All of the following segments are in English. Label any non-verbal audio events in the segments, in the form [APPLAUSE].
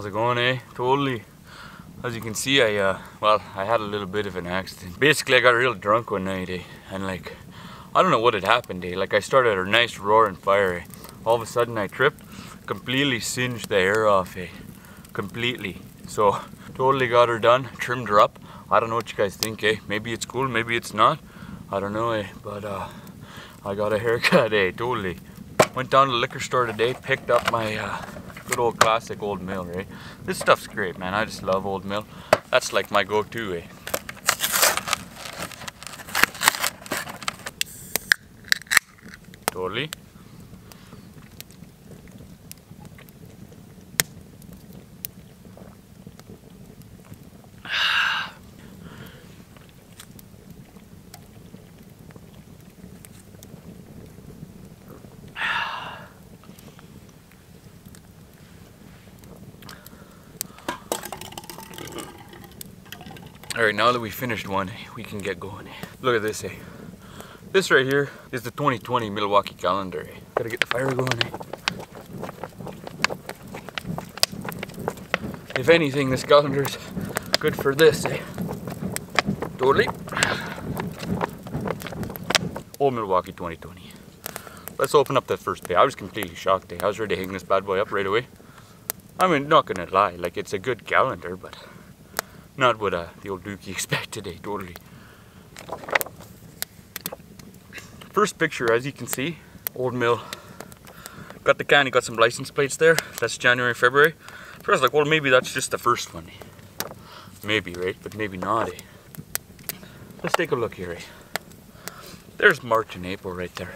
How's it going, eh? Totally. As you can see, I, uh, well, I had a little bit of an accident. Basically, I got real drunk one night, eh? And like, I don't know what had happened, eh? Like, I started a nice roaring fire, eh? All of a sudden, I tripped, completely singed the hair off, eh? Completely. So, totally got her done, trimmed her up. I don't know what you guys think, eh? Maybe it's cool, maybe it's not. I don't know, eh? But, uh, I got a haircut, eh? Totally. Went down to the liquor store today, picked up my, uh, good old classic Old Mil, right? This stuff's great, man. I just love Old Mil. That's like my go-to, eh? Totally. All right, now that we finished one, we can get going. Look at this, eh? This right here is the 2020 Milwaukee calendar. Eh? Gotta get the fire going, eh? If anything, this calendar's good for this, eh? Totally. Old Milwaukee 2020. Let's open up that first page. I was completely shocked, eh? I was ready to hang this bad boy up right away. I mean, not gonna lie, like it's a good calendar, but not what uh, the old Dookie [LAUGHS] expected, eh? Totally. First picture, as you can see, Old Mil. Got the can, you got some license plates there. That's January, February. So I was like, well, maybe that's just the first one. Eh? Maybe, right? But maybe not, eh? Let's take a look here, eh? There's March and April right there.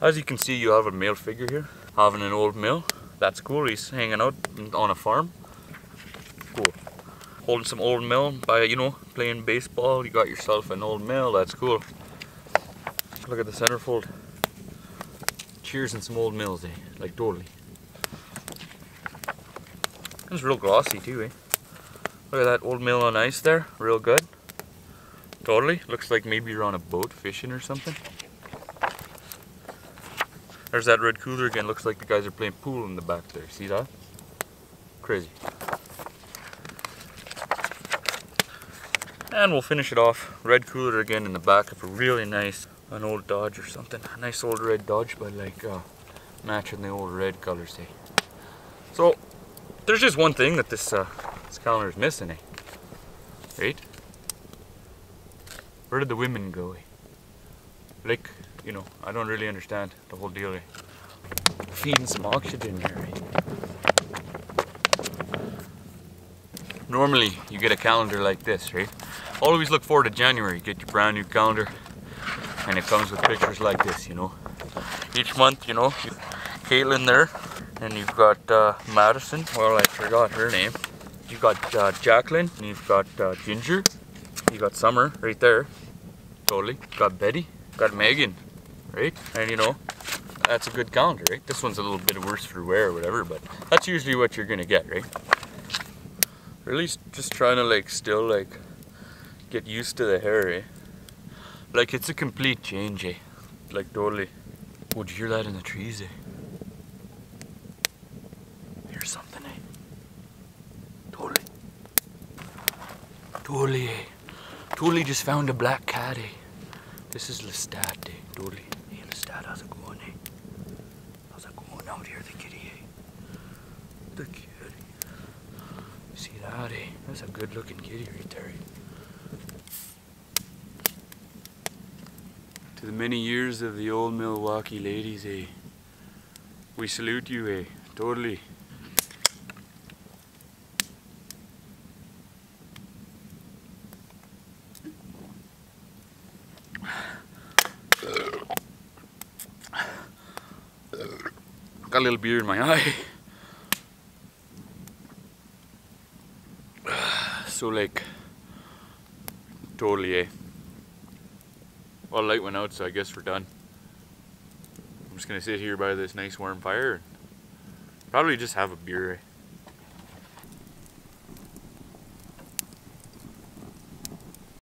As you can see, you have a male figure here, having an Old Mil. That's cool, he's hanging out on a farm. Cool holding some Old Mil by, you know, playing baseball. You got yourself an Old Mil, that's cool. Look at the centerfold. Cheers and some Old Mils, eh? Like totally. It's real glossy too, eh? Look at that Old Mil on ice there, real good. Totally, looks like maybe you're on a boat fishing or something. There's that red cooler again, looks like the guys are playing pool in the back there, see that? Crazy. And we'll finish it off. Red cooler again in the back of a really nice, an old Dodge or something. A nice old red Dodge, but like uh, matching the old red colors. Eh? So there's just one thing that this uh, this calendar is missing. Eh? Right? Where did the women go? Eh? Like, you know, I don't really understand the whole deal. Eh? Feeding some oxygen here. Eh? Normally you get a calendar like this, right? Always look forward to January, get your brand new calendar and it comes with pictures like this, you know. Each month, you know, you've Caitlin there and you've got uh, Madison, well I forgot her name. You've got uh, Jacqueline and you've got uh, Ginger. You got Summer right there, totally. Got Betty, got Megan, right? And you know, that's a good calendar, right? This one's a little bit worse for wear or whatever, but that's usually what you're gonna get, right? Really just trying to like still like get used to the hair, eh? Like it's a complete change, eh? Like totally. Would you hear that in the trees, eh? Hear something, eh? Totally. Totally, eh? Totally just found a black cat, eh? This is Lestat, eh? Totally. Hey Lestat, how's it going, eh? How's it going out here, the kitty, eh? The kitty. See that, eh? That's a good looking kitty right there. To the many years of the old Milwaukee ladies, eh? We salute you, eh? Totally. Got a little beer in my eye. [LAUGHS] totally eh well light went out so I guess we're done I'm just gonna sit here by this nice warm fire and probably just have a beer?